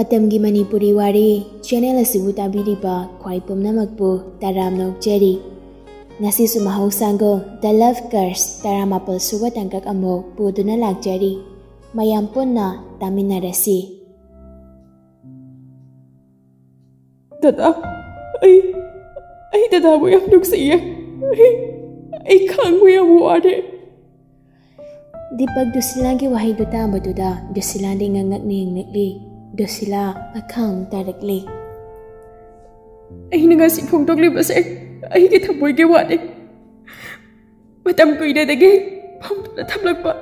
ꯃꯇꯝꯒꯤ ꯃꯅꯤꯄꯨꯔꯤ ꯋꯥꯔꯤ ꯆꯦꯅꯦꯜ ꯑꯁꯤꯕꯨ ꯇꯥꯕꯤꯔꯤꯕ ꯈ꯭ꯋꯥꯏ ꯄꯨꯝꯅꯃꯛꯄꯨ ꯇꯔꯥꯝ ꯅꯣꯛꯆꯔꯤ ꯉꯁꯤꯁꯨ ꯃꯍꯧꯁꯥꯒꯨꯝ ꯗ ꯂꯚ ꯀꯔꯁ ꯇꯔꯥꯃꯥꯄꯜ ꯁꯨꯕ ꯇꯥꯡꯀꯛ ꯑꯃꯨꯛ ꯄꯨꯗꯨꯅ ꯂꯥꯛꯆꯔꯤ ꯃꯌꯥꯝ ꯄꯨꯟꯅ ꯇꯥꯃꯤꯟꯅꯔꯁꯤ ꯗꯗꯥ ꯑꯩ ꯑꯩ ꯗꯗꯥꯕꯨ ꯌꯥꯝ ꯅꯨꯡꯁꯤꯌꯦ ꯑꯩ ꯑꯩ ꯈꯥꯡꯕ ꯌꯥꯝ ꯋꯥꯔꯦ ꯗꯤꯄꯛ ꯗꯨꯁꯤꯂꯥꯒꯤ ꯋꯥꯍꯩꯗꯨ ꯇꯥꯕꯗꯨꯗ ꯗꯨꯁꯤꯂꯥꯗꯤ ꯉꯛꯉꯛꯅ ꯌꯦꯡꯂꯛꯂꯤ ꯗꯨꯁꯤꯂꯥ ꯃꯈꯥ ꯑꯃꯨꯛ ꯇꯥꯔꯛꯂꯤ ꯑꯩꯅ ꯉꯁꯤ ꯐꯣꯡꯗꯣꯛꯂꯤꯕꯁꯦ ꯑꯩꯒꯤ ꯊꯃꯣꯏꯒꯤ ꯋꯥꯅꯤ ꯃꯇꯝ ꯀꯨꯏꯅꯗꯒꯤ ꯐꯝꯗꯨꯅ ꯊꯝꯂꯛꯄ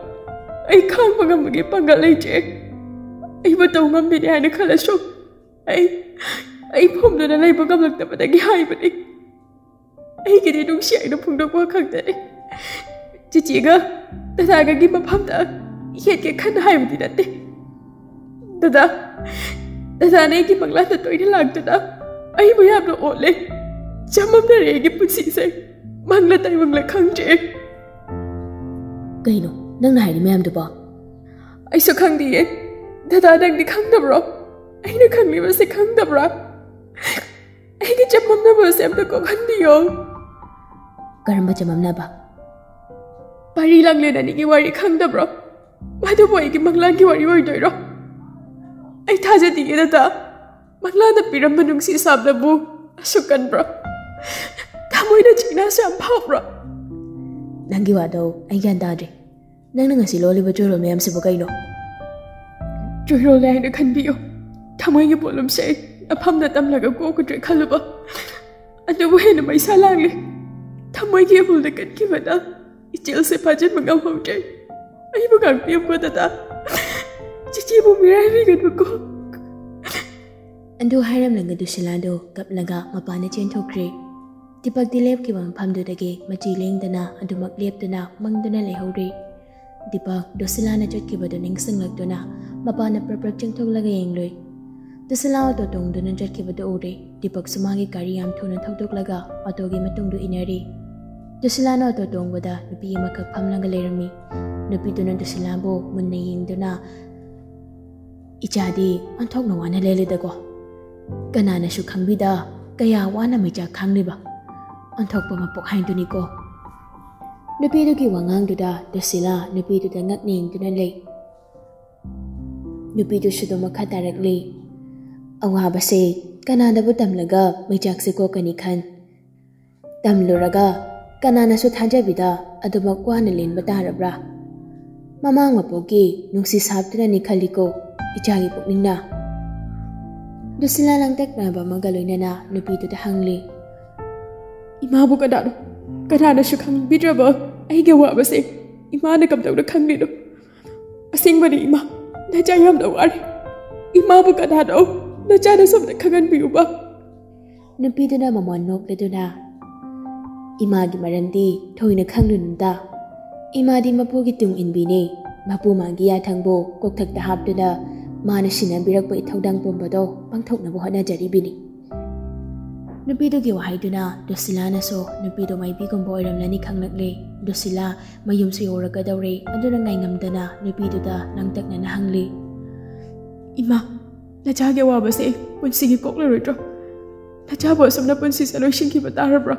ꯑꯩ ꯈꯥꯡꯕ ꯉꯝꯕꯒꯤ ꯄꯥꯡꯒꯜ ꯂꯩꯇ꯭ꯔꯦ ꯑꯩꯕꯨ ꯇꯧ ꯉꯝꯕꯤꯅꯤ ꯍꯥꯏꯅ ꯈꯜꯂꯁꯨ ꯑꯩ ꯑꯩ ꯐꯝꯗꯨꯅ ꯂꯩꯕ ꯉꯝꯂꯛꯇꯕꯗꯒꯤ ꯍꯥꯏꯕꯅꯤ ꯑꯩꯒꯤꯗꯤ ꯅꯨꯡꯁꯤ ꯍꯥꯏꯅ ꯐꯣꯡꯗꯣꯛꯄ ꯈꯛꯇꯅꯤ ꯆꯤꯆꯦꯒ ꯗꯗꯥꯒꯒꯤ ꯃꯐꯝꯗ ꯌꯦꯠꯀꯦ ꯈꯟꯅ ꯍꯥꯏꯕꯗꯤ ꯅꯠꯇꯦ தாத்தா தாத்தா அன்னைக்கு பங்களாத தொழில லாக்ததா ஐபு யாப்னு ஓலே சம்மம்னா ரேகி புசிசே மங்கள தைவங்கள கங்கே கைனோ நங்க ஹைரி மேம் துபா ஐசோ கங்தியே தாத்தா நங்தி கங்தப்ரோ ஐன கங்லிவசே கங்தப்ரா ஐகி சம்மம்னா பசே அம்த கோகந்தியோ கரம்ப சம்மம்னா பா பரி லாங்லே நனிகி வாரி கங்தப்ரோ மதுபோ ஐகி மங்களாங்கி வாரி வாரி தோய்ரோ ꯑꯩ ꯊꯥꯖꯗꯤꯌꯦ ꯗꯗꯥ ꯃꯪꯂꯥꯟꯗ ꯄꯤꯔꯝꯕ ꯅꯨꯡꯁꯤ ꯁꯥꯕꯗꯕꯨ ꯑꯁꯨꯛ ꯀꯟꯕ꯭ꯔꯣ ꯊꯃꯣꯏꯅ ꯆꯤꯛꯅꯁꯨ ꯌꯥꯝ ꯐꯥꯎꯕ꯭ꯔꯣ ꯅꯪꯒꯤ ꯋꯥꯗꯣ ꯑꯩ ꯒ꯭ꯌꯥꯟ ꯇꯥꯗ꯭ꯔꯦ ꯅꯪꯅ ꯉꯁꯤ ꯂꯣꯜꯂꯤꯕ ꯆꯣꯏꯔꯣꯜ ꯃꯌꯥꯝꯁꯤꯕꯨ ꯀꯩꯅꯣ ꯆꯣꯏꯔꯣꯜꯅꯦ ꯍꯥꯏꯅ ꯈꯟꯕꯤꯌꯨ ꯊꯃꯣꯏꯒꯤ ꯄꯣꯠꯂꯨꯝꯁꯦ ꯑꯐꯝꯗ ꯇꯝꯂꯒ ꯀꯣꯛꯀꯗ꯭ꯔꯦ ꯈꯜꯂꯨꯕ ꯑꯗꯨꯕꯨ ꯍꯦꯟꯅ ꯃꯩꯁꯥ ꯂꯥꯡꯂꯦ ꯊꯃꯣꯏꯒꯤ ꯑꯃꯨꯜꯗ ꯀꯟꯈꯤꯕꯅ ꯏꯆꯦꯜꯁꯦ ꯐꯥꯖꯤꯟꯕ ꯉꯝꯍꯧꯗ꯭ꯔꯦ ꯑꯩꯕꯨ ꯉꯥꯛꯄꯤꯌꯨꯀꯣ ꯗꯗꯥ Andu hairam langa du silado kaplaga mapana chentokri. Dipak dilep ki wang pamdu dage machi lengdana adumak lepdana mangdana lehori. Dipak dosilana chot ki badu ningsang lagdana mapana praprak chengtok laga yengloi. Dosila auto tong duna chot ki badu ore Dipak sumangi kari yam thona thoktok laga auto gi matung du inari. Dosila na auto tong bada nupi makak pamlanga lerami. Nupi duna dosila bo munna yengdana. Ichadi anthok na wana lele dago. ꯀꯅꯥꯅꯁꯨ ꯈꯪꯕꯤꯗ ꯀꯌꯥ ꯋꯥꯅ ꯃꯩꯆꯥꯛ ꯈꯥꯡꯂꯤꯕ ꯑꯣꯟꯊꯣꯛꯄ ꯃꯄꯣꯛ ꯍꯥꯏꯗꯨꯅꯤꯀꯣ ꯅꯨꯄꯤꯗꯨꯒꯤ ꯋꯥꯉꯥꯡꯗꯨꯗ ꯗꯨꯁꯤꯂꯥ ꯅꯨꯄꯤꯗꯨꯗ ꯉꯛꯅ ꯌꯦꯡꯗꯨꯅ ꯂꯩ ꯅꯨꯄꯤꯗꯨꯁꯨ ꯑꯗꯨꯝ ꯃꯈꯥ ꯇꯥꯔꯛꯂꯤ ꯑꯋꯥꯕꯁꯦ ꯀꯅꯥꯗꯕꯨ ꯇꯝꯂꯒ ꯃꯩꯆꯥꯛꯁꯦ ꯀꯣꯛꯀꯅꯤ ꯈꯟ ꯇꯝꯂꯨꯔꯒ ꯀꯅꯥꯅꯁꯨ ꯊꯥꯖꯕꯤꯗ ꯑꯗꯨꯃꯛ ꯋꯥꯅ ꯂꯦꯟꯕ ꯇꯥꯔꯕ꯭ꯔꯥ ꯃꯃꯥꯡ ꯃꯄꯣꯛꯀꯤ ꯅꯨꯡꯁꯤ ꯁꯥꯞꯇꯨꯅꯅꯤ ꯈꯜꯂꯤꯀꯣ ꯏꯆꯥꯒꯤ ꯄꯨꯛꯅꯤꯡꯅ Do sila lang tekna ba magaloy na na nupito ta hangli. Imabo ka dado. Karana siya kang bidra ba? Ay gawa ba si? Ima na kamdaw na kang dito. Asing ba ni ima? Najayam na wari. Imabo ka dado. Najana sam na kangan biyo ba? nupito na mamuanok na doon na. Ima gi marandi, toy na kang nununda. Ima di mapugi tung inbini. Mapu mangiya tangbo, koktak tahap doon na. ꯃꯥꯅ ꯁꯤꯟꯅꯕꯤꯔꯛꯄ ꯏꯊꯧꯗꯥꯡ ꯄꯨꯝꯕꯗꯣ ꯄꯥꯡꯊꯣꯛꯅꯕ ꯍꯣꯠꯅꯖꯔꯤꯕꯅꯤ ꯅꯨꯄꯤꯗꯨꯒꯤ ꯋꯥꯍꯩꯗꯨꯅ ꯗꯨꯁꯤꯂꯥꯅꯁꯨ ꯅꯨꯄꯤꯗꯣ ꯃꯥꯏꯕꯤꯒꯨꯝꯕ ꯑꯣꯏꯔꯝꯂꯅꯤ ꯈꯪꯂꯛꯂꯦ ꯗꯨꯁꯤꯂꯥ ꯃꯌꯨꯝꯁꯨ ꯌꯧꯔꯛꯀꯗꯧꯔꯦ ꯑꯗꯨꯅ ꯉꯥꯏꯉꯝꯗꯅ ꯅꯨꯄꯤꯗꯨꯗ ꯂꯥꯡꯇꯛꯅꯅ ꯍꯪꯂꯤ ꯏꯃꯥ ꯅꯆꯥꯒꯤ ꯑꯋꯥꯕꯁꯦ ꯄꯨꯟꯁꯤꯒꯤ ꯀꯣꯛꯂꯔꯣꯏꯗ꯭ꯔꯣ ꯅꯆꯥꯕꯨ ꯑꯁꯨꯝꯅ ꯄꯨꯟꯁꯤꯁꯦ ꯂꯣꯏꯁꯤꯟꯈꯤꯕ ꯇꯥꯔꯕ꯭ꯔꯣ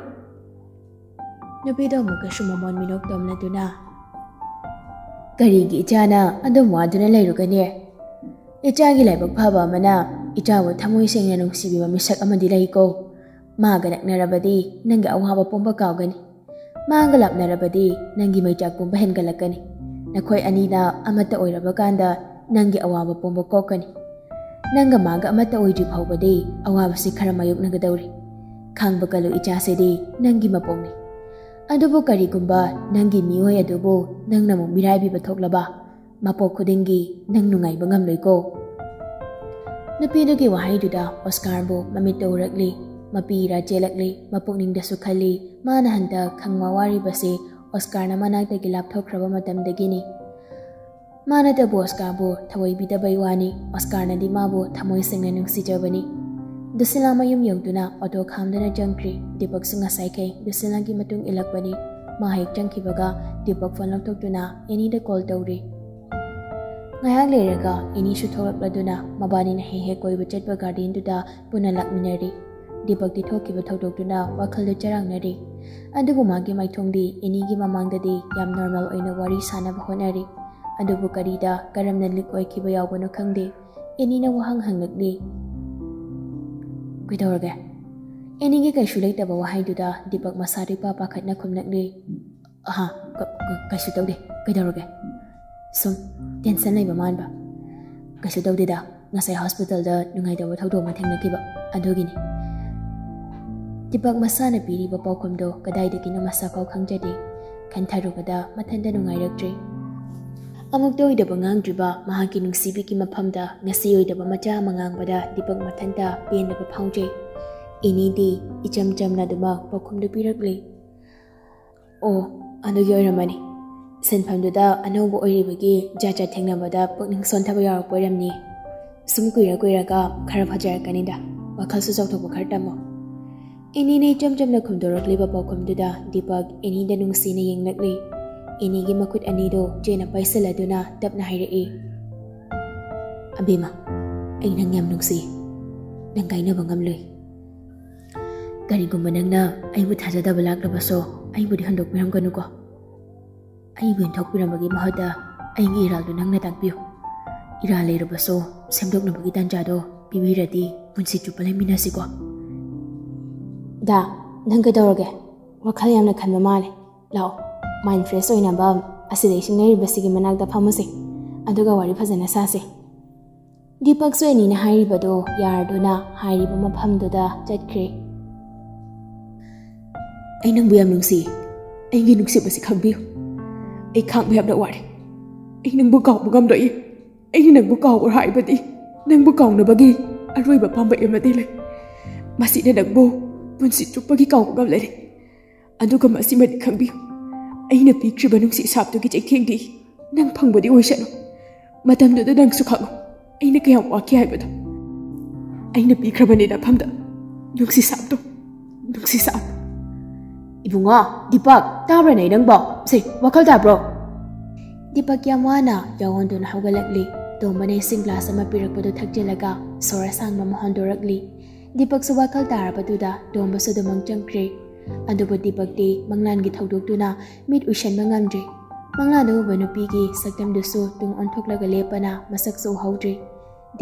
ꯅꯨꯄꯤꯗꯣ ꯑꯃꯨꯛꯀꯁꯨ ꯃꯃꯣꯟ ꯃꯤꯅꯣꯛ ꯇꯣꯝꯂꯗꯨꯅ ꯀꯔꯤꯒꯤ ꯏꯆꯥꯅ ꯑꯗꯨꯝ ꯋꯥꯗꯨꯅ ꯂꯩꯔꯨꯒꯅꯤ Itagi lai bak phaba mana itawa thamoi seng na nung sibi ba misak amadi lai ko. Maga nak narabadi nang ga awha ba pomba kaw gani. Maga lap narabadi nang gi mai jak pomba hen ga lakani. Nakhoi ani da amata oira ba kanda nang gi awha ba pomba ko kani. Nang ga maga amata oiri phau ba de awha ba si khara mayuk nang ga dauri. Khang ba kalu icha se de nang gi mapom ni. Adubo kari kumba nang gi mioi adubo nang namu mirai bi ba thok la ba. ꯃꯄꯣꯛ ꯈꯨꯗꯤꯡꯒꯤ ꯅꯪ ꯅꯨꯡꯉꯥꯏꯕ ꯉꯝꯂꯣꯏꯀꯣ ꯅꯨꯄꯤꯗꯨꯒꯤ ꯋꯥꯍꯩꯗꯨꯗ ꯑꯣꯁꯀꯥꯔꯕꯨ ꯃꯃꯤꯠꯇ ꯎꯔꯛꯂꯤ ꯃꯄꯤꯔꯥ ꯆꯦꯜꯂꯛꯂꯤ ꯃꯄꯨꯛꯅꯤꯡꯗꯁꯨ ꯈꯜꯂꯤ ꯃꯥꯅ ꯍꯟꯗꯛ ꯈꯪꯋꯥ ꯋꯥꯔꯤꯕꯁꯤ ꯑꯣꯁꯀꯥꯔꯅ ꯃꯅꯥꯛꯇꯒꯤ ꯂꯥꯞꯊꯣꯛꯈ꯭ꯔꯕ ꯃꯇꯝꯗꯒꯤꯅꯤ ꯃꯥꯅꯇꯕꯨ ꯑꯣꯁꯀꯥꯔꯕꯨ ꯊꯑꯣꯏꯕꯤꯗꯕꯩ ꯋꯥꯅꯤ ꯑꯣꯁꯀꯥꯔꯅꯗꯤ ꯃꯥꯕꯨ ꯊꯃꯣꯏ ꯁꯦꯡꯅ ꯅꯨꯡꯁꯤꯖꯕꯅꯤ ꯗꯨꯁꯤꯂꯥ ꯃꯌꯨꯝ ꯌꯧꯗꯨꯅ ꯑꯣꯇꯣ ꯈꯥꯝꯗꯨꯅ ꯆꯪꯈ꯭ꯔꯤ ꯗꯤꯄꯛꯁꯨ ꯉꯁꯥꯏꯈꯩ ꯗꯨꯁꯤꯂꯥꯒꯤ ꯃꯇꯨꯡ ꯏꯜꯂꯛꯄꯅꯤ ꯃꯥ ꯍꯦꯛ ꯆꯪꯈꯤꯕꯒ ꯗꯤꯄꯛ ꯐꯣꯟ ꯂꯧꯊꯣꯛꯇꯨꯅ ꯑꯦꯅꯤꯗ ꯀꯣꯜ ꯇꯧꯔꯤ ꯉꯥꯏꯍꯥꯛ ꯂꯩꯔꯒ ꯏꯅꯤꯁꯨ ꯊꯣꯛꯂꯛꯂꯗꯨꯅ ꯃꯕꯥꯅꯤꯅ ꯍꯦꯛ ꯍꯦꯛ ꯀꯣꯏꯕ ꯆꯠꯄ ꯒꯥꯔꯗꯦꯟꯗꯨꯗ ꯄꯨꯟꯅ ꯂꯥꯛꯃꯤꯟꯅꯔꯤ ꯗꯤꯄꯛꯇꯤ ꯊꯣꯛꯈꯤꯕ ꯊꯧꯗꯣꯛꯇꯨꯅ ꯋꯥꯈꯜꯗ ꯆꯔꯥꯡꯅꯔꯤ ꯑꯗꯨꯕꯨ ꯃꯥꯒꯤ ꯃꯥꯏꯊꯣꯡꯗꯤ ꯏꯅꯤꯒꯤ ꯃꯃꯥꯡꯗꯗꯤ ꯌꯥꯝ ꯅꯣꯔꯃꯦꯜ ꯑꯣꯏꯅ ꯋꯥꯔꯤ ꯁꯥꯟꯅꯕ ꯍꯣꯠꯅꯔꯤ ꯑꯗꯨꯕꯨ ꯀꯔꯤꯗ ꯀꯔꯝꯅ ꯂꯤꯛ ꯑꯣꯏꯈꯤꯕ ꯌꯥꯎꯕꯅꯣ ꯈꯪꯗꯦ ꯑꯦꯅꯤꯅ ꯋꯥꯍꯪ ꯍꯪꯂꯛꯂꯤ ꯀꯩꯗꯧꯔꯒꯦ ꯑꯦꯅꯤꯒꯤ ꯀꯩꯁꯨ ꯂꯩꯇꯕ ꯋꯥꯍꯩꯗꯨꯗ ꯗꯤꯄꯛ ꯃꯁꯥꯗꯨ ꯏꯄꯥ ꯄꯥꯈꯠꯅ ꯈꯨꯝꯂꯛꯂꯤ ꯑꯍꯥ ꯀꯩꯁꯨ ꯇꯧꯗꯦ ꯀꯩꯗꯧꯔꯒꯦ ꯁꯨꯝ ꯇꯦꯟꯁꯟ ꯂꯩꯕ ꯃꯥꯟꯕ ꯀꯩꯁꯨ ꯇꯧꯗꯦꯗ ꯉꯁꯥꯏ ꯍꯣꯁꯄꯤꯇꯥꯜꯗ ꯅꯨꯡꯉꯥꯏꯇꯕ ꯊꯧꯗꯣꯛ ꯑꯃ ꯊꯦꯡꯅꯈꯤꯕ ꯑꯗꯨꯒꯤꯅꯤ ꯗꯤꯄꯛ ꯃꯁꯥꯅ ꯄꯤꯔꯤꯕ ꯄꯥꯎꯈꯨꯝꯗꯣ ꯀꯗꯥꯏꯗꯒꯤꯅꯣ ꯃꯁꯥꯐꯥꯎ ꯈꯪꯖꯗꯦ ꯈꯟꯊꯔꯨꯕꯗ ꯃꯊꯟꯇ ꯅꯨꯡꯉꯥꯏꯔꯛꯇ꯭ꯔꯤ ꯑꯃꯨꯛꯇ ꯑꯣꯏꯗꯕ ꯉꯥꯡꯗ꯭ꯔꯤꯕ ꯃꯍꯥꯛꯀꯤ ꯅꯨꯡꯁꯤꯕꯤꯒꯤ ꯃꯐꯝꯗ ꯉꯁꯤ ꯑꯣꯏꯗꯕ ꯃꯆꯥ ꯑꯃ ꯉꯥꯡꯕꯗ ꯗꯤꯄꯛ ꯃꯊꯟꯇ ꯄꯦꯟꯗꯕ ꯐꯥꯎꯖꯩ ꯏꯅꯤꯗꯤ ꯏꯆꯝ ꯆꯝꯅ ꯑꯗꯨꯃꯛ ꯄꯥꯎꯈꯨꯝꯗꯨ ꯄꯤꯔꯛꯂꯤ ꯑꯣ ꯑꯗꯨꯒꯤ ꯑꯣꯏꯔꯝꯃꯅꯤ ꯁꯤꯟꯐꯝꯗꯨꯗ ꯑꯅꯧꯕ ꯑꯣꯏꯔꯤꯕꯒꯤ ꯖꯥꯠ ꯖꯥꯠ ꯊꯦꯡꯅꯕꯗ ꯄꯨꯛꯅꯤꯡ ꯁꯣꯟꯊꯕ ꯌꯥꯎꯔꯛꯄ ꯑꯣꯏꯔꯝꯅꯤ ꯁꯨꯝ ꯀꯨꯏꯔ ꯀꯨꯏꯔꯒ ꯈꯔ ꯐꯖꯔꯛꯀꯅꯤꯗ ꯋꯥꯈꯜꯁꯨ ꯆꯥꯎꯊꯣꯛꯄ ꯈꯔ ꯇꯝꯃꯣ ꯏꯅꯤꯅ ꯏꯆꯝ ꯆꯝꯅ ꯈꯨꯝꯗꯣꯔꯛꯂꯤꯕ ꯄꯥꯎꯈꯨꯝꯗꯨꯗ ꯗꯤꯄꯛ ꯏꯅꯤꯗ ꯅꯨꯡꯁꯤꯅ ꯌꯦꯡꯂꯛꯂꯤ ꯏꯅꯤꯒꯤ ꯃꯈꯨꯠ ꯑꯅꯤꯗꯣ ꯆꯦꯅ ꯄꯥꯏꯁꯤꯜꯂꯗꯨꯅ ꯇꯞꯅ ꯍꯥꯏꯔꯛꯏ ꯑꯕꯦꯝꯃ ꯑꯩ ꯅꯪ ꯌꯥꯝ ꯅꯨꯡꯁꯤ ꯅꯪ ꯀꯥꯏꯅꯕ ꯉꯝꯂꯣꯏ ꯀꯔꯤꯒꯨꯝꯕ ꯅꯪꯅ ꯑꯩꯕꯨ ꯊꯥꯖꯗꯕ ꯂꯥꯛꯂꯕꯁꯨ ꯑꯩꯕꯨꯗꯤ ꯍꯟꯗꯣꯛꯄꯤꯔꯝꯒꯅꯨꯀꯣ ꯑꯩꯕꯨ ꯏꯟꯊꯣꯛꯄꯤꯔꯝꯕꯒꯤ ꯃꯍꯨꯠꯇ ꯑꯩꯒꯤ ꯏꯔꯥꯜꯗꯨ ꯅꯪꯅ ꯇꯥꯛꯄꯤꯌꯨ ꯏꯔꯥꯜ ꯂꯩꯔꯕꯁꯨ ꯁꯦꯝꯗꯣꯛꯅꯕꯒꯤ ꯇꯥꯟꯖꯥꯗꯣ ꯄꯤꯕꯤꯔꯗꯤ ꯄꯨꯟꯁꯤ ꯆꯨꯞꯄ ꯂꯩꯃꯤꯟꯅꯁꯤꯀꯣ ꯗꯥ ꯅꯪ ꯀꯩꯗꯧꯔꯒꯦ ꯋꯥꯈꯜ ꯌꯥꯝꯅ ꯈꯟꯕ ꯃꯥꯜꯂꯦ ꯂꯥꯛꯑꯣ ꯃꯥꯏꯟ ꯐ꯭ꯔꯦꯁ ꯑꯣꯏꯅꯕ ꯑꯁꯤꯗ ꯏꯁꯤꯡ ꯂꯩꯔꯤꯕꯁꯤꯒꯤ ꯃꯅꯥꯛꯇ ꯐꯝꯃꯨꯁꯤ ꯑꯗꯨꯒ ꯋꯥꯔꯤ ꯐꯖꯅ ꯁꯥꯁꯤ ꯗꯤꯄꯛꯁꯨ ꯑꯅꯤꯅ ꯍꯥꯏꯔꯤꯕꯗꯣ ꯌꯥꯔꯗꯨꯅ ꯍꯥꯏꯔꯤꯕ ꯃꯐꯝꯗꯨꯗ ꯆꯠꯈ꯭ꯔꯦ ꯑꯩ ꯅꯪꯕꯨ ꯌꯥꯝ ꯅꯨꯡꯁꯤꯌꯦ ꯑꯩꯒꯤ ꯅꯨꯡꯁꯤꯕꯁꯤ ꯈꯪꯕꯤꯌꯨ ikang huyap da wari ing nang bukau bugam da i ing nang bukau or hai bati nang bukau na bagi aroi ba pam ba em bati le masi da nang bo pun si chup bagi kau bugam le adu ka masi ma khăng bi ai na pi chi ba nung si sap tôi ki chạy thiên đi. Nang phang ba đi ôi sẹo. Mà matam do đã đang su khang ai na kya wa ki hai ba da ai na pi khra ba ni đã pham da nung si sap to nung si sap Ibunga, Deepak, tabra na idang ba? Si, wakal tabro. Deepak yamwana, yawan doon haugalakli. Tumba na ising glass ang mapiragpado tagjilaga, sora sang mamahandorakli. Deepak sa wakal tarapaduda, tumba sa dumang jangkri. Andubo Deepak di, manglan gitawdog na, mid usyan mangamdri. Manglan daw ba nupigi, so, duso, tung ontok lagalepa na, masak sa uhawdri.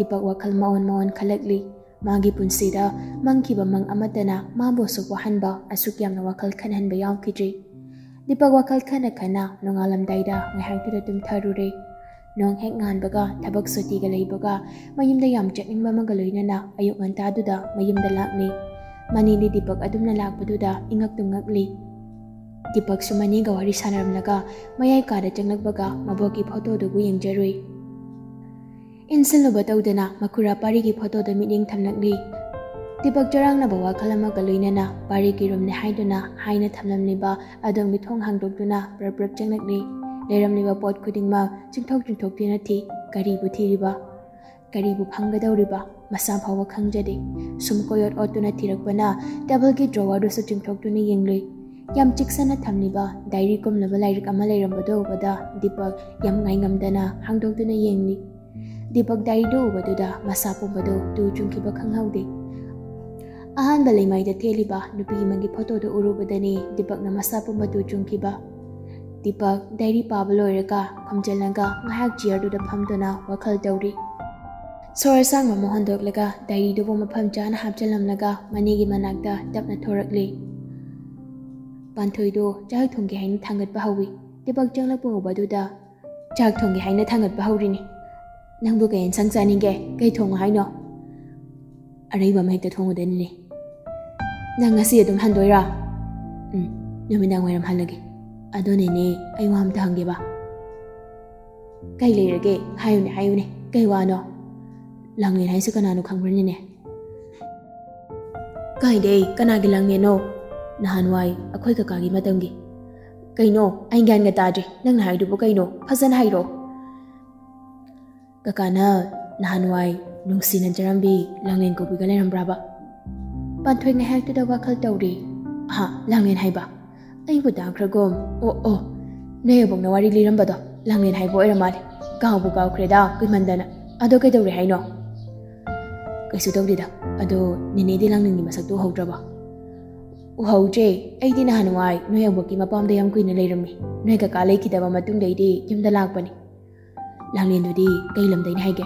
Deepak wakal maon-maon kalakli. ꯃꯥꯒꯤ ꯄꯨꯟꯁꯤꯗ ꯃꯪꯈꯤꯕ ꯃꯪ ꯑꯃꯠꯇꯅ ꯃꯥꯕꯨ ꯑꯁꯨꯛ ꯋꯥꯍꯟꯕ ꯑꯁꯨꯛ ꯌꯥꯝꯅ ꯋꯥꯈꯜ ꯈꯟꯍꯟꯕ ꯌꯥꯎꯈꯤꯗ꯭ꯔꯤ ꯗꯤꯄꯛ ꯋꯥꯈꯜ ꯈꯟꯅ ꯈꯟꯅ ꯅꯣꯡꯉꯥꯜꯂꯝꯗꯥꯏꯗ ꯉꯥꯏꯍꯥꯛꯇꯨꯗ ꯇꯨꯝꯊꯔꯨꯔꯦ ꯅꯣꯡ ꯍꯦꯛ ꯉꯥꯟꯕꯒ ꯊꯕꯛ ꯁꯨꯇꯤꯒ ꯂꯩꯕꯒ ꯃꯌꯨꯝꯗ ꯌꯥꯝ ꯆꯠꯅꯤꯡꯕ ꯑꯃꯒ ꯂꯣꯏꯅꯅ ꯑꯌꯨꯛ ꯉꯟꯇꯥꯗꯨꯗ ꯃꯌꯨꯝꯗ ꯂꯥꯛꯂꯤ ꯃꯅꯤꯗꯤ ꯗꯤꯄꯛ ꯑꯗꯨꯝꯅ ꯂꯥꯛꯄꯗꯨꯗ ꯏꯉꯛꯇꯨ ꯉꯛꯂꯤ ꯗꯤꯄꯛꯁꯨ ꯃꯅꯤꯒ ꯋꯥꯔꯤ ꯁꯥꯟꯅꯔꯝꯂꯒ ꯃꯌꯥꯏ ꯀꯥꯗ ꯆꯪꯂꯛꯄꯒ ꯃꯕꯣꯛꯀꯤ ꯐꯣꯇꯣꯗꯨꯕꯨ ꯌꯦꯡꯖꯔꯨꯏ ꯏꯟꯁꯤꯜꯂꯨꯕ ꯇꯧꯗꯅ ꯃꯈꯨꯔꯥ ꯄꯥꯔꯤꯒꯤ ꯐꯣꯇꯣꯗ ꯃꯤꯠꯌꯦꯡ ꯊꯝꯂꯛꯂꯤ ꯗꯤꯄꯛ ꯆꯔꯥꯡꯅꯕ ꯋꯥꯈꯜ ꯑꯃꯒ ꯂꯣꯏꯅꯅ ꯄꯥꯔꯤꯒꯤ ꯔꯨꯝꯅꯤ ꯍꯥꯏꯗꯨꯅ ꯍꯥꯏꯅ ꯊꯝꯂꯝꯂꯤꯕ ꯑꯗꯣꯝꯒꯤ ꯊꯣꯡ ꯍꯥꯡꯗꯣꯛꯇꯨꯅ ꯄ꯭ꯔꯞ ꯄ꯭ꯔꯞ ꯆꯪꯂꯛꯂꯤ ꯂꯩꯔꯝꯂꯤꯕ ꯄꯣꯠ ꯈꯨꯗꯤꯡꯃꯛ ꯆꯤꯡꯊꯣꯛ ꯆꯤꯡꯊꯣꯛꯇꯨꯅ ꯊꯤ ꯀꯔꯤꯕꯨ ꯊꯤꯔꯤꯕ ꯀꯔꯤꯕꯨ ꯐꯪꯒꯗꯧꯔꯤꯕ ꯃꯁꯥ ꯐꯥꯎꯕ ꯈꯪꯖꯗꯦ ꯁꯨꯝ ꯀꯣꯌꯣꯠ ꯑꯣꯠꯇꯨꯅ ꯊꯤꯔꯛꯄꯅ ꯇꯦꯕꯜꯒꯤ ꯗ꯭ꯔꯣꯋꯔꯗꯨꯁꯨ ꯆꯤꯡꯊꯣꯛꯇꯨꯅ ꯌꯦꯡꯂꯨꯏ ꯌꯥꯝ ꯆꯦꯛꯁꯤꯟꯅ ꯊꯝꯂꯤꯕ ꯗꯥꯏꯔꯤ ꯀꯨꯝꯂꯕ ꯂꯥꯏꯔꯤꯛ ꯑꯃ ꯂꯩꯔꯝꯕꯗꯨ ꯎꯕꯗ ꯗꯤꯄꯛ ꯌꯥꯝ ꯉꯥꯏꯉꯝꯗꯅ ꯍꯥꯡꯗꯣꯛꯇꯨꯅ ꯌꯦꯡꯂꯤ dibag dari do baduda, masapong bado do jung kibag hanghaw di. Ahanba limay da teliba nupi mangi photo do uru badani dibag na masapong bado jung kiba. Dibag dari pablo reka kamjalanga ngahak jiar do da phamdona wakal dawri. Sora sang ma mohan dog laga dari do bo mapham jana hapjalam laga manigi managda dapna thorakli. Panthoy do jahak thonggi hain thangat bahawi dibag janglak pungu baduda jahak thonggi hain thangat bahawri ni. ꯅꯪꯕꯨ ꯀꯩ ꯌꯦꯟꯁꯥꯡ ꯆꯥꯅꯤꯡꯒꯦ ꯀꯩ ꯊꯣꯡꯉꯣ ꯍꯥꯏꯅꯣ ꯑꯔꯩꯕ ꯑꯃ ꯍꯦꯛꯇ ꯊꯣꯡꯉꯨꯗꯅꯤꯅꯦ ꯅꯪ ꯉꯁꯤ ꯑꯗꯨꯝ ꯍꯟꯗꯣꯏꯔꯥ ꯎꯝ ꯅꯨꯃꯤꯗꯥꯡ ꯋꯥꯏꯔꯝ ꯍꯜꯂꯒꯦ ꯑꯗꯨꯅꯤꯅꯦ ꯑꯩ ꯋꯥ ꯑꯝꯇ ꯍꯪꯒꯦꯕ ꯀꯩ ꯂꯩꯔꯒꯦ ꯍꯥꯏꯌꯨꯅꯦ ꯍꯥꯏꯌꯨꯅꯦ ꯀꯩ ꯋꯥꯅꯣ ꯂꯥꯡꯂꯦꯟ ꯍꯥꯏꯁꯦ ꯀꯅꯥꯅꯣ ꯈꯪꯕ꯭ꯔꯅꯤꯅꯦ ꯀꯥꯏꯗꯩ ꯀꯅꯥꯒꯤ ꯂꯥꯡꯂꯦꯟꯅꯣ ꯅꯍꯥꯟꯋꯥꯏ ꯑꯩꯈꯣꯏ ꯀꯀꯥꯒꯤ ꯃꯇꯝꯒꯤ ꯀꯩꯅꯣ ꯑꯩ ꯒ꯭ꯌꯥꯟꯒ ꯇꯥꯗ꯭ꯔꯤ ꯅꯪꯅ ꯍꯥꯏꯗꯨꯕꯨ ꯀꯩꯅꯣ ꯐꯖꯅ kakana lahanwai nung sinan jarambi langen ko bigalen hambraba panthoik na hak tuda wakhal tawri ha langen haiba ai bu dang kragom o o ne bong nawari liram bado langen haibo era mal kaw bu kaw kreda kui mandana ado kai tawri haino kai su tawri da ado nene de langen ni masak tu hawdra ba u hawje ai din hanwai noyang bu ki mapam de yam kui ne leiram ni noy ka ka lei kidaba matung dei de yim da lak pani ꯂꯥꯡꯂꯦꯟꯗꯨꯗꯤ ꯀꯩ ꯂꯝꯗꯩꯅ ꯍꯥꯏꯒꯦ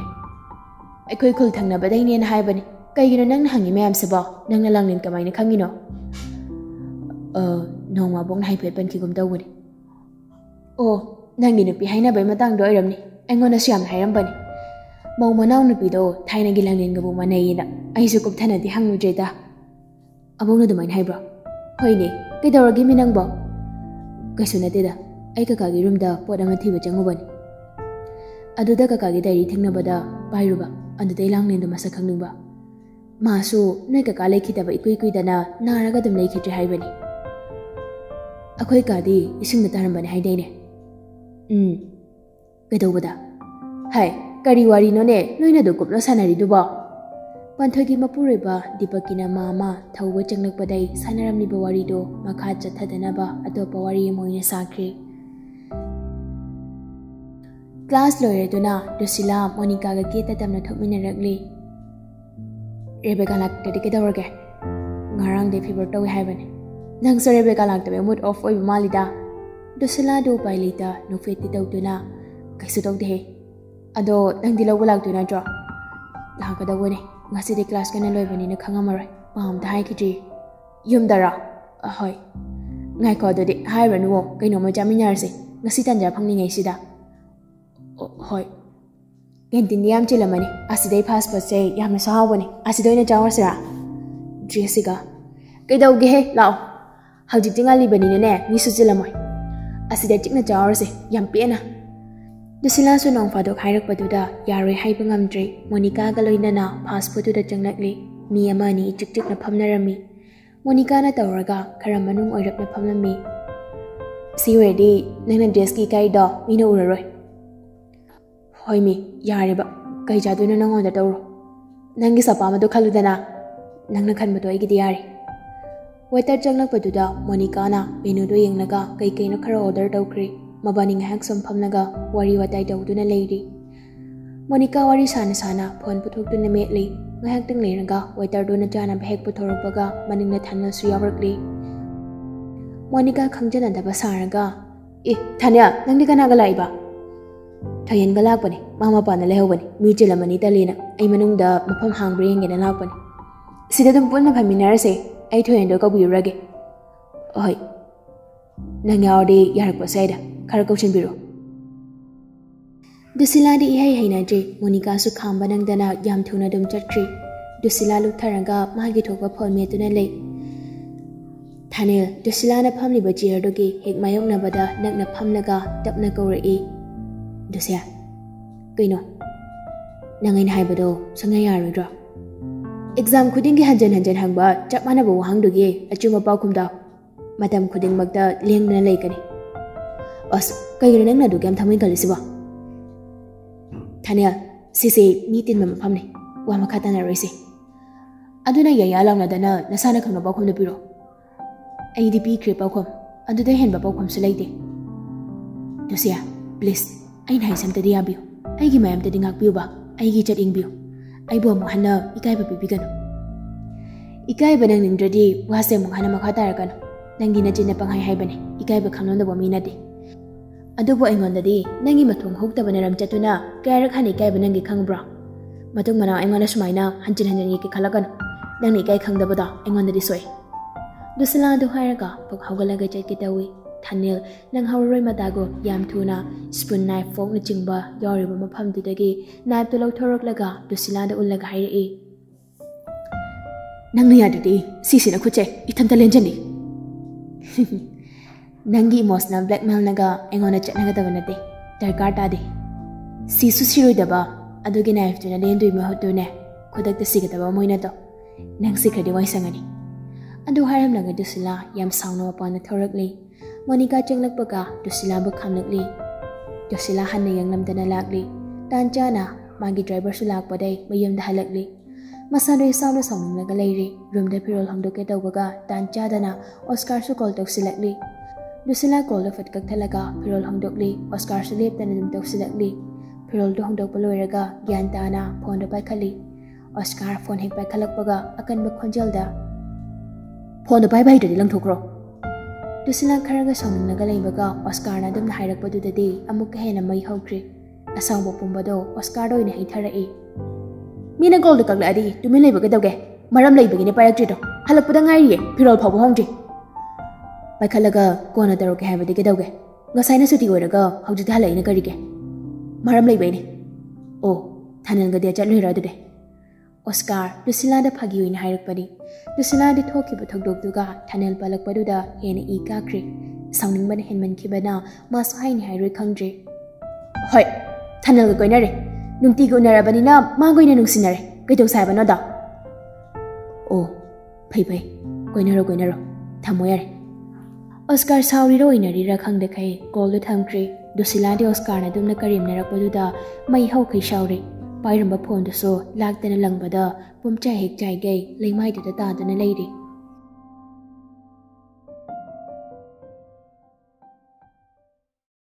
ꯑꯩꯈꯣꯏ ꯈꯨꯜ ꯊꯪꯅꯕꯗꯩꯅꯦꯅ ꯍꯥꯏꯕꯅꯤ ꯀꯩꯒꯤꯅꯣ ꯅꯪꯅ ꯍꯪꯉꯤ ꯃꯌꯥꯝꯁꯤꯕꯣ ꯅꯪꯅ ꯂꯥꯡꯂꯦꯟ ꯀꯃꯥꯏꯅ ꯈꯪꯉꯤꯅꯣ ꯅꯣꯡꯃ ꯑꯕꯣꯛꯅ ꯍꯥꯏꯐꯦꯠ ꯄꯟꯈꯤꯒꯨꯝ ꯇꯧꯕꯅꯤ ꯑꯣ ꯅꯪꯒꯤ ꯅꯨꯄꯤ ꯍꯥꯏꯅꯕꯩ ꯃꯇꯥꯡꯗꯣ ꯑꯣꯏꯔꯝꯅꯤ ꯑꯩꯉꯣꯟꯗꯁꯨ ꯌꯥꯝꯅ ꯍꯥꯏꯔꯝꯕꯅꯤ ꯃꯧ ꯃꯅꯥꯎ ꯅꯨꯄꯤꯗꯣ ꯊꯥꯏꯅꯒꯤ ꯂꯥꯡꯂꯦꯟꯒꯕꯨ ꯃꯥꯟꯅꯩꯌꯦꯅ ꯑꯩꯁꯨ ꯀꯨꯞꯊꯅꯗꯤ ꯍꯪꯉꯨꯗ꯭ꯔꯦꯗ ꯑꯕꯣꯛꯅ ꯑꯗꯨꯃꯥꯏꯅ ꯍꯥꯏꯕ꯭ꯔꯣ ꯍꯣꯏꯅꯦ ꯀꯩꯗꯧꯔꯒꯦ ꯃꯤ ꯅꯪꯕꯣ ꯀꯩꯁꯨ ꯅꯠꯇꯦꯗ ꯑꯩ ꯀꯀꯥꯒꯤ ꯔꯨꯝꯗ ꯄꯣꯠ ꯑꯃ ꯊꯤꯕ ꯆꯪꯉꯨꯕꯅꯤ ꯑꯗꯨꯗ ꯀꯀꯥꯒꯤ ꯗꯥꯏꯔꯤ ꯊꯦꯡꯅꯕꯗ ꯄꯥꯏꯔꯨꯕ ꯑꯗꯨꯗꯩ ꯂꯥꯡꯂꯦꯟꯗꯣ ꯃꯁꯛ ꯈꯪꯅꯤꯡꯕ ꯃꯥꯁꯨ ꯅꯣꯏ ꯀꯀꯥ ꯂꯩꯈꯤꯗꯕ ꯏꯀꯨꯏ ꯀꯨꯏꯗꯅ ꯅꯥꯔꯒ ꯑꯗꯨꯝ ꯂꯩꯈꯤꯗ꯭ꯔꯦ ꯍꯥꯏꯕꯅꯤ ꯑꯩꯈꯣꯏ ꯀꯥꯗꯤ ꯏꯁꯤꯡꯗ ꯇꯥꯔꯝꯕꯅꯤ ꯍꯥꯏꯗꯩꯅꯦ ꯎꯝ ꯀꯩꯗꯧꯕꯗ ꯍꯥꯏ ꯀꯔꯤ ꯋꯥꯔꯤꯅꯣꯅꯦ ꯅꯣꯏꯅꯗꯣ ꯀꯨꯞꯅ ꯁꯥꯟꯅꯔꯤꯗꯨꯕꯣ ꯄꯟꯊꯣꯏꯒꯤ ꯃꯄꯨꯔꯣꯏꯕ ꯗꯤꯄꯛꯀꯤꯅ ꯃꯥ ꯑꯃ ꯊꯧꯕ ꯆꯪꯂꯛꯄꯗꯩ ꯁꯥꯟꯅꯔꯝꯂꯤꯕ ꯋꯥꯔꯤꯗꯣ ꯃꯈꯥ ꯆꯠꯊꯗꯅꯕ ꯑꯇꯣꯞꯄ ꯋꯥꯔꯤ ꯑꯃ ꯑꯣꯏꯅ क्लास लोरेदुना दुसिला मोनिकागा गेटता तमना थोकमिना रगली रेबेका लाक्टदि केदवरगे ngarang de fever tawai haibane nang sare be kalang tabe mood off oi malida dusila do pai lita no fe ti tau tuna kaisu tau de ado, nang dilaw walak tuna dro da ka da wone ngasi de class kana loi bani na khanga marai pam da hai ki ji? Yum dara ahoi. Ngai ko do de hai ranu wo kai no ma jamin yar se ngasi tan ja phang ni ngai sida ꯍꯣꯏ ꯀꯦꯟꯇꯤꯟꯗꯤ ꯌꯥꯝ ꯆꯤꯜꯂꯝꯃꯅꯤ ꯑꯁꯤꯗꯩ ꯐꯥꯁ ꯐꯨꯗꯁꯦ ꯌꯥꯝꯅꯁꯨ ꯍꯥꯎꯕꯅꯤ ꯑꯁꯤꯗ ꯑꯣꯏꯅ ꯆꯥꯎꯔꯁꯤꯔꯥ ꯗ꯭ꯔꯦꯁꯁꯤꯒ ꯀꯩꯗꯧꯒꯦꯍꯦ ꯂꯥꯛꯑꯣ ꯍꯧꯖꯤꯛꯇꯤ ꯉꯜꯂꯤꯕꯅꯤꯅꯅꯦ ꯃꯤꯁꯨ ꯆꯤꯜꯂꯝꯃꯣꯏ ꯑꯁꯤꯗ ꯆꯤꯛꯅ ꯆꯥꯎꯔꯁꯦ ꯌꯥꯝ ꯄꯦꯟꯅ ꯗꯨꯁꯤꯂꯥꯁꯨ ꯅꯣꯡ ꯐꯥꯗꯣꯛ ꯍꯥꯏꯔꯛꯄꯗꯨꯗ ꯌꯥꯔꯣꯏ ꯍꯥꯏꯕ ꯉꯝꯗ꯭ꯔꯦ ꯃꯣꯅꯤꯀꯥꯒ ꯂꯣꯏꯅꯅ ꯐꯥꯁ ꯐꯨꯗꯇꯨꯗ ꯆꯪꯂꯛꯂꯤ ꯃꯤ ꯑꯃ ꯑꯅꯤ ꯏꯆꯤꯛ ꯆꯤꯛꯅ ꯐꯝꯅꯔꯝꯃꯤ ꯃꯣꯅꯤꯀꯥꯅ ꯇꯧꯔꯒ ꯈꯔ ꯃꯅꯨꯡ ꯑꯣꯏꯔꯞꯅ ꯐꯝꯂꯝꯃꯤ ꯁꯤ ꯑꯣꯏꯔꯗꯤ ꯅꯪꯅ ꯗ꯭ꯔꯦꯁꯀꯤ ꯏꯀꯥꯏꯗꯣ ꯃꯤꯅ ꯎꯔꯔꯣꯏ ꯍꯣꯏ ꯃꯤ ꯌꯥꯔꯦꯕ ꯀꯩ ꯆꯥꯗꯣꯏꯅꯣ ꯅꯪꯉꯣꯟꯗ ꯇꯧꯔꯣ ꯅꯪꯒꯤ ꯁꯄꯥꯃꯗꯣ ꯈꯜꯂꯨꯗꯅ ꯅꯪꯅ ꯈꯟꯕꯗꯣ ꯑꯩꯒꯤꯗꯤ ꯌꯥꯔꯦ ꯋꯦꯇꯔ ꯆꯪꯂꯛꯄꯗꯨꯗ ꯃꯣꯅꯤꯀꯥꯅ ꯃꯦꯅꯨꯗꯣ ꯌꯦꯡꯂꯒ ꯀꯩ ꯀꯩꯅꯣ ꯈꯔ ꯑꯣꯔꯗꯔ ꯇꯧꯈ꯭ꯔꯦ ꯃꯕꯥꯅꯤ ꯉꯥꯏꯍꯥꯛ ꯁꯨꯝ ꯐꯝꯂꯒ ꯋꯥꯔꯤ ꯋꯥꯇꯥꯏ ꯇꯧꯗꯨꯅ ꯂꯩꯔꯤ ꯃꯣꯅꯤꯀꯥ ꯋꯥꯔꯤ ꯁꯥꯅ ꯁꯥꯅ ꯐꯣꯟ ꯄꯨꯊꯣꯛꯇꯨꯅ ꯃꯦꯠꯂꯤ ꯉꯥꯏꯍꯥꯛꯇꯪ ꯂꯩꯔꯒ ꯋꯦꯇꯔꯗꯨꯅ ꯆꯥꯅꯕ ꯍꯦꯛ ꯄꯨꯊꯣꯔꯛꯄꯒ ꯃꯅꯤꯡꯗ ꯊꯥꯅꯦꯜꯁꯨ ꯌꯥꯎꯔꯛꯂꯤ ꯃꯣꯅꯤꯀꯥ ꯈꯪꯖꯅꯗꯕ ꯁꯥꯔꯒ ꯑꯦ ꯊꯥꯅꯦꯜ ꯅꯪꯗꯤ ꯀꯅꯥꯒ ꯂꯥꯛꯏꯕ ꯊꯌꯦꯟꯒ ꯂꯥꯛꯄꯅꯤ ꯃꯥ ꯃꯄꯥꯟꯗ ꯂꯩꯍꯧꯕꯅꯤ ꯃꯤ ꯆꯤꯜꯂꯝꯃꯅꯤ ꯇꯜꯂꯤꯅ ꯑꯩ ꯃꯅꯨꯡꯗ ꯃꯐꯝ ꯍꯥꯡꯕ꯭ꯔꯥ ꯌꯦꯡꯒꯦꯅ ꯂꯥꯛꯄꯅꯤ ꯁꯤꯗ ꯑꯗꯨꯝ ꯄꯨꯟꯅ ꯐꯝꯃꯤꯟꯅꯔꯁꯦ ꯑꯩ ꯊꯣꯌꯦꯟꯗꯣ ꯀꯧꯕꯤꯔꯨꯔꯒꯦ ꯑꯍꯣꯏ ꯅꯪ ꯌꯥꯎꯔꯗꯤ ꯌꯥꯔꯛꯄꯁꯨ ꯌꯥꯏꯗ ꯈꯔ ꯀꯧꯁꯤꯟꯕꯤꯔꯣ ꯗꯨꯁꯤꯂꯥꯗꯤ ꯏꯍꯩ ꯍꯩꯅꯗ꯭ꯔꯤ ꯃꯣꯅꯤꯀꯥꯁꯨ ꯈꯥꯝꯕ ꯅꯪꯗꯅ ꯌꯥꯝ ꯊꯨꯅ ꯑꯗꯨꯝ ꯆꯠꯈ꯭ꯔꯤ ꯗꯨꯁꯤꯂꯥ ꯂꯨꯞꯊꯔꯒ ꯃꯥꯒꯤ ꯊꯣꯛꯄ ꯐꯣꯟ ꯃꯦꯠꯇꯨꯅ ꯂꯩ ꯊꯥꯅꯦꯜ ꯗꯨꯁꯤꯂꯥꯅ ꯐꯝꯂꯤꯕ ꯆꯤꯌꯔꯗꯨꯒꯤ ꯍꯦꯛ ꯃꯥꯌꯣꯛꯅꯕꯗ ꯅꯛꯅ ꯐꯝꯂꯒ ꯇꯞꯅ ꯀꯧꯔꯛꯏ được xe Kino Nang in hai bado sang ngay ai rồi Exam khuding gi hanjan hanjan hang ba chap mana bo hang du gi achuma pa khum da matam khuding mak da leng na cái kani os kai gi nang na du gam thamai kali siba thania si si mi tin mà pham ni wa ma khata na roi si aduna ya ya law na da na na không na kham rồi, anh đi da piro adp kre pa khum adu da hen ba pa khum su lei de Lucia, please. ꯑꯩꯅ ꯍꯥꯏꯁꯦ ꯑꯝꯇꯗꯤ ꯌꯥꯕꯤꯌꯨ ꯑꯩꯒꯤ ꯃꯌꯥꯝꯇꯗꯤ ꯉꯥꯛꯄꯤꯌꯨꯕ ꯑꯩꯒꯤ ꯏꯖꯠ ꯌꯦꯡꯕꯤꯌꯨ ꯑꯩꯕꯨ ꯑꯃꯨꯛ ꯍꯟꯅ ꯏꯀꯥꯏꯕ ꯄꯤꯕꯤꯒꯅꯨ ꯏꯀꯥꯏꯕ ꯅꯪꯅꯤꯡꯗ꯭ꯔꯗꯤ ꯋꯥꯁꯦ ꯑꯃꯨꯛ ꯍꯟꯅ ꯃꯈꯥ ꯇꯥꯔꯛꯀꯅꯨ ꯅꯪꯒꯤ ꯅꯆꯤꯟꯅ ꯄꯪꯍꯥꯏ ꯍꯥꯏꯕꯅꯦ ꯏꯀꯥꯏꯕ ꯈꯪꯂꯝꯗꯕ ꯃꯤ ꯅꯠꯇꯦ ꯑꯗꯨꯕꯨ ꯑꯩꯉꯣꯟꯗꯗꯤ ꯅꯪꯒꯤ ꯃꯊꯣꯡ ꯍꯧꯇꯕ ꯅꯔꯝ ꯆꯠꯇꯨꯅ ꯀꯌꯥꯔꯛ ꯍꯟꯅ ꯏꯀꯥꯏꯕ ꯅꯪꯒꯤ ꯈꯪꯕ꯭ꯔꯣ ꯃꯇꯨꯡ ꯃꯅꯥꯎ ꯑꯩꯉꯣꯟꯗ ꯁꯨꯃꯥꯏꯅ ꯍꯟꯖꯤꯟ ꯍꯟꯖꯤꯟ ꯌꯦꯛꯀꯦ ꯈꯜꯂꯛꯀꯅꯨ ꯅꯪꯅ ꯏꯀꯥꯏ ꯈꯪꯗꯕꯗꯣ ꯑꯩꯉꯣꯟꯗꯗꯤ ꯁꯣꯏ ꯗꯨꯁꯤꯂꯥꯗꯨ ꯍꯥꯏꯔꯒ ꯄꯨꯛ ꯍꯧꯒꯠꯂꯒ ꯆꯠꯀꯦ ꯇꯧꯏ Thanil nang hawaroi matago yam tuna spoon knife fork na chingba yori ba mapam didagi knife to lauthorok laga dusila da ullaga hairi e. nang niya si si na khuche itham ta lenjani nangi na blackmail naga engona chat naga dabana de darkar ta de. Sisu siroi daba adugi knife tuna lendui ma hotune khodak ta siga daba moina to. Nang sikhadi waisangani adu haram laga dusila yam saunwa pa na thorak lei Monica chenglakpaga Josila bakhamlakli. Josila hanna yangnamdana lakli. Tanjana magi driver sulakpadai mayamda halakli. Masanoy sauna saunglaka lairi roomda pirol hangdoke tawbaga tanjadana Oscar su call tawsilakli. Josila call lafat kaktalaga pirol hangdokli Oscar su leptana dum tawsilakli. Pirol do hangdokpa loiraga gyan tana phone da paikhali. Oscar phone hek paikhalakpaga akanba khonjelda. Phone da bye bye dadi langthokro. ꯂꯨꯁꯤꯅꯥ ꯈꯔꯒ ꯁꯥꯎꯅꯤꯡꯂꯒ ꯂꯩꯕꯒ ꯑꯣꯁꯀꯥꯔꯅ ꯑꯗꯨꯝꯅ ꯍꯥꯏꯔꯛꯄꯗꯨꯗꯗꯤ ꯑꯃꯨꯛꯀ ꯍꯦꯟꯅ ꯃꯩ ꯍꯧꯈ꯭ꯔꯤ ꯑꯁꯥꯎꯕ ꯄꯨꯝꯕꯗꯣ ꯑꯣꯁꯀꯥꯔꯗ ꯑꯣꯏꯅ ꯍꯩꯊꯔꯛꯏ ꯃꯤꯅ ꯀꯣꯜꯗꯣ ꯀꯛꯂꯛꯑꯗꯤ ꯇꯨꯃꯤꯟ ꯂꯩꯕ ꯀꯩꯗꯧꯒꯦ ꯃꯔꯝ ꯂꯩꯕꯒꯤꯅꯦ ꯄꯥꯏꯔꯛꯇ꯭ꯔꯤꯗꯣ ꯍꯜꯂꯛꯄꯗ ꯉꯥꯏꯔꯤꯌꯦ ꯐꯤꯔꯣꯜ ꯐꯥꯎꯕ ꯍꯣꯡꯗ꯭ꯔꯤ ꯄꯥꯏꯈꯠꯂꯒ ꯀꯣꯟꯅ ꯇꯧꯔꯛꯀꯦ ꯍꯥꯏꯕꯗꯤ ꯀꯩꯗꯧꯒꯦ ꯉꯁꯥꯏꯅ ꯁꯨꯇꯤ ꯑꯣꯏꯔꯒ ꯍꯧꯖꯤꯛꯇ ꯍꯜꯂꯛꯏꯅ ꯀꯔꯤꯒꯦ ꯃꯔꯝ ꯂꯩꯕꯩꯅꯦ ꯑꯣ ꯊꯥꯅꯜꯒꯗꯤ ꯆꯠꯂꯣꯏꯔ ꯑꯗꯨꯗꯤ Oscar Lucilla da phagi oina hairakpani Lucilla di thoki ba thakdok duga Thanel palakpaduda hena i kakri sauningban henman kibana masu haini hairoi khangdre Hoi Thanel ga koina re nungti go narabani na ma goina nungsin re kaitong sai bano da Ồ, phây phây, quên rồi quên rồi, thầm mối à rồi. Oscar sau đi rồi nari ra khăng được hay, cô đã thầm kri, Lucilla đi Oscar này đúng là karim nara qua đó, mày hậu khi sau rồi. ꯄꯥꯏꯔꯝꯕ ꯐꯣꯟꯗꯨꯁꯨ ꯂꯥꯛꯇꯅ ꯂꯪꯕꯗ ꯄꯨꯝꯆꯥꯏ ꯍꯦꯛ ꯆꯥꯏꯒꯩ ꯂꯩꯃꯥꯏꯗꯨꯗ ꯇꯥꯗꯨꯅ ꯂꯩꯔꯤ